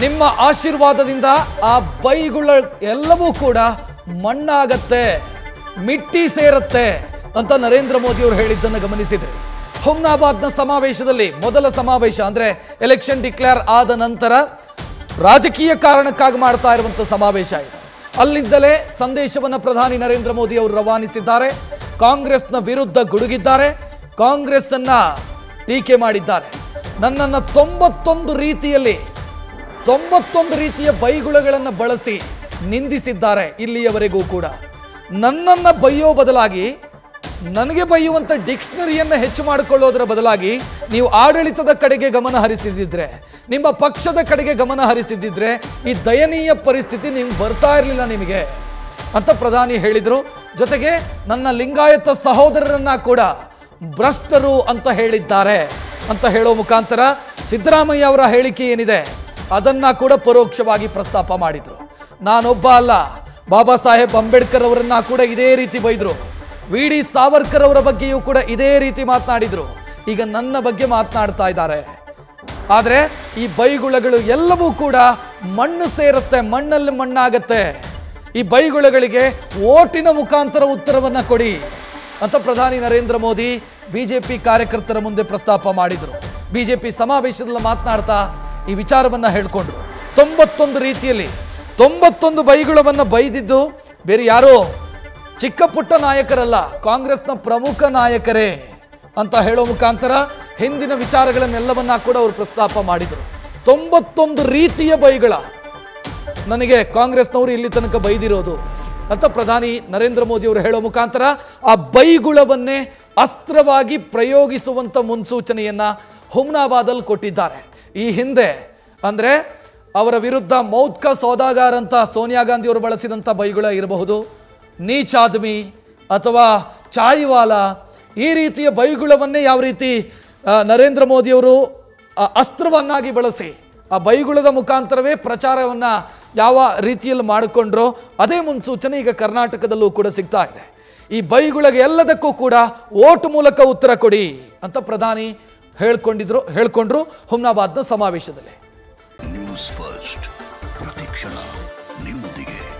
ನಿಮ್ಮ ಆಶೀರ್ವಾದದಿಂದ ಆ ಬೈಗುಳ ಎಲ್ಲವೂ ಕೂಡ ಮಣ್ಣಾಗತ್ತೆ, ಮಿಟ್ಟಿ ಸೇರತ್ತೆ ಅಂತ ನರೇಂದ್ರ ಮೋದಿ ಅವರು ಹೇಳಿದ್ದನ್ನು ಗಮನಿಸಿದ್ರಿ. ಹುಮ್ನಾಬಾದ್ನ ಸಮಾವೇಶದಲ್ಲಿ ಮೊದಲ ಸಮಾವೇಶ ಅಂದ್ರೆ ಎಲೆಕ್ಷನ್ ಡಿಕ್ಲೇರ್ ಆದ ನಂತರ ರಾಜಕೀಯ ಕಾರಣಕ್ಕಾಗಿ ಮಾಡ್ತಾ ಇರುವಂಥ ಸಮಾವೇಶ ಇದೆ. ಅಲ್ಲಿಂದಲೇ ಸಂದೇಶವನ್ನು ಪ್ರಧಾನಿ ನರೇಂದ್ರ ಮೋದಿ ಅವರು ರವಾನಿಸಿದ್ದಾರೆ. ಕಾಂಗ್ರೆಸ್ನ ವಿರುದ್ಧ ಗುಡುಗಿದ್ದಾರೆ. ಕಾಂಗ್ರೆಸ್ ಅನ್ನ ಟೀಕೆ ಮಾಡಿದ್ದಾರೆ. ನನ್ನನ್ನು ತೊಂಬತ್ತೊಂದು ರೀತಿಯಲ್ಲಿ ತೊಂಬತ್ತೊಂದು ರೀತಿಯ ಬೈಗುಳಗಳನ್ನು ಬಳಸಿ ನಿಂದಿಸಿದ್ದಾರೆ ಇಲ್ಲಿಯವರೆಗೂ ಕೂಡ. ನನ್ನನ್ನು ಬೈಯೋ ಬದಲಾಗಿ, ನನಗೆ ಬೈಯುವಂಥ ಡಿಕ್ಷನರಿಯನ್ನು ಹೆಚ್ಚು ಮಾಡಿಕೊಳ್ಳೋದರ ಬದಲಾಗಿ ನೀವು ಆಡಳಿತದ ಕಡೆಗೆ ಗಮನ ಹರಿಸಿದ್ದಿದ್ರೆ, ನಿಮ್ಮ ಪಕ್ಷದ ಕಡೆಗೆ ಗಮನ ಹರಿಸಿದ್ದಿದ್ರೆ ಈ ದಯನೀಯ ಪರಿಸ್ಥಿತಿ ನೀವು ಬರ್ತಾ ಇರಲಿಲ್ಲ ನಿಮಗೆ. ಅಂತ ಪ್ರಧಾನಿ ಹೇಳಿದರು. ಜೊತೆಗೆ ನನ್ನ ಲಿಂಗಾಯತ ಸಹೋದರರನ್ನ ಕೂಡ ಭ್ರಷ್ಟರು ಅಂತ ಹೇಳಿದ್ದಾರೆ. ಅಂತ ಹೇಳೋ ಮುಖಾಂತರ ಸಿದ್ದರಾಮಯ್ಯ ಅವರ ಹೇಳಿಕೆ ಏನಿದೆ? ಅದನ್ನ ಕೂಡ ಪರೋಕ್ಷವಾಗಿ ಪ್ರಸ್ತಾಪ ಮಾಡಿದ್ರು. ನಾನೊಬ್ಬ ಅಲ್ಲ, ಬಾಬಾ ಸಾಹೇಬ್ ಅಂಬೇಡ್ಕರ್ ಅವರನ್ನ ಕೂಡ ಇದೇ ರೀತಿ ಬೈದ್ರು. ವಿ ಡಿ ಸಾವರ್ಕರ್ ಅವರ ಬಗ್ಗೆಯೂ ಕೂಡ ಇದೇ ರೀತಿ ಮಾತನಾಡಿದ್ರು. ಈಗ ನನ್ನ ಬಗ್ಗೆ ಮಾತನಾಡ್ತಾ ಇದ್ದಾರೆ. ಆದರೆ ಈ ಬೈಗುಳಗಳು ಎಲ್ಲವೂ ಕೂಡ ಮಣ್ಣು ಸೇರುತ್ತೆ, ಮಣ್ಣಲ್ಲಿ ಮಣ್ಣಾಗತ್ತೆ. ಈ ಬೈಗುಳಗಳಿಗೆ ಓಟಿನ ಮುಖಾಂತರ ಉತ್ತರವನ್ನು ಕೊಡಿ ಅಂತ ಪ್ರಧಾನಿ ನರೇಂದ್ರ ಮೋದಿ ಬಿಜೆಪಿ ಕಾರ್ಯಕರ್ತರ ಮುಂದೆ ಪ್ರಸ್ತಾಪ ಮಾಡಿದರು. ಬಿಜೆಪಿ ಸಮಾವೇಶದಲ್ಲಿ ಮಾತನಾಡ್ತಾ ಈ ವಿಚಾರವನ್ನು ಹೇಳಿಕೊಂಡು ತೊಂಬತ್ತೊಂದು ರೀತಿಯಲ್ಲಿ ತೊಂಬತ್ತೊಂದು ಬೈಗುಳವನ್ನು ಬೈದಿದ್ದು ಬೇರೆ ಯಾರೋ ಚಿಕ್ಕ ಪುಟ್ಟ ನಾಯಕರಲ್ಲ, ಕಾಂಗ್ರೆಸ್ನ ಪ್ರಮುಖ ನಾಯಕರೇ ಅಂತ ಹೇಳೋ ಮುಖಾಂತರ ಹಿಂದಿನ ವಿಚಾರಗಳನ್ನೆಲ್ಲವನ್ನ ಕೂಡ ಅವರು ಪ್ರಸ್ತಾಪ ಮಾಡಿದರು. ತೊಂಬತ್ತೊಂದು ರೀತಿಯ ಬೈಗಳ ನನಗೆ ಕಾಂಗ್ರೆಸ್ನವರು ಇಲ್ಲಿ ತನಕ ಬೈದಿರೋದು. ಅಂತ ಪ್ರಧಾನಿ ನರೇಂದ್ರ ಮೋದಿ ಅವರು ಹೇಳೋ ಮುಖಾಂತರ ಆ ಬೈಗುಳವನ್ನೇ ಅಸ್ತ್ರವಾಗಿ ಪ್ರಯೋಗಿಸುವಂಥ ಮುನ್ಸೂಚನೆಯನ್ನು ಹುಮ್ನಾಬಾದಲ್ಲಿ ಕೊಟ್ಟಿದ್ದಾರೆ. ಈ ಹಿಂದೆ ಅಂದರೆ ಅವರ ವಿರುದ್ಧ ಸೌದಾಗಾರ್ ಅಂತ ಸೋನಿಯಾ ಗಾಂಧಿಯವರು ಬಳಸಿದಂಥ ಬೈಗುಳ ಇರಬಹುದು. ನೀಚ್ ಆದ್ಮಿ ಅಥವಾ ಚಾಯಿವಾಲ ಈ ರೀತಿಯ ಬೈಗುಳವನ್ನೇ ಯಾವ ರೀತಿ ನರೇಂದ್ರ ಮೋದಿಯವರು ಅಸ್ತ್ರವನ್ನಾಗಿ ಬಳಸಿ ಆ ಬೈಗುಳದ ಮುಖಾಂತರವೇ ಪ್ರಚಾರವನ್ನು ಯಾವ ರೀತಿಯಲ್ಲಿ ಮಾಡಿಕೊಂಡ್ರೋ ಅದೇ ಮುನ್ಸೂಚನೆ ಈಗ ಕರ್ನಾಟಕದಲ್ಲೂ ಕೂಡ ಸಿಗ್ತಾ ಇದೆ. ಈ ಬೈಗುಳಗೆ ಎಲ್ಲದಕ್ಕೂ ಕೂಡ ಓಟ್ ಮೂಲಕ ಉತ್ತರ ಕೊಡಿ ಅಂತ ಪ್ರಧಾನಿ ಹೇಳ್ಕೊಂಡಿದ್ರು ಹೇಳ್ಕೊಂಡ್ರು ಹುಮ್ನಾಬಾದ್ನ ಸಮಾವೇಶದಲ್ಲಿ. ನ್ಯೂಸ್ ಫಸ್ಟ್ ಪ್ರತಿಕ್ಷಣ ನಿಮ್ಮೊಂದಿಗೆ.